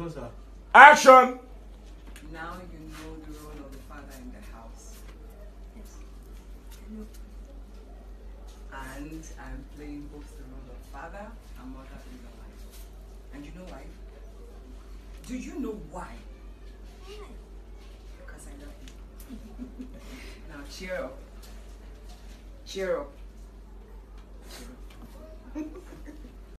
Go, sir. Action! Now you know the role of the father in the house. Yes. And I'm playing both the role of father and mother in your life. And you know why? Do you know why? Because I love you. now. Cheer up. Cheer up.